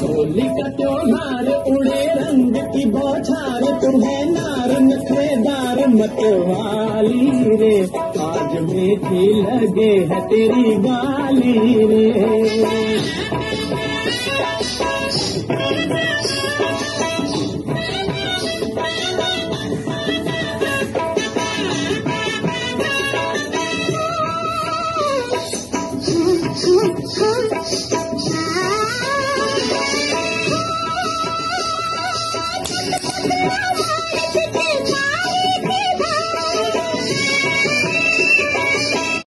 होली का त्योहार उड़े रंग की बौछार तुम्हें नार मतवाली रे। आज मीठी लगे है तेरी गाली रे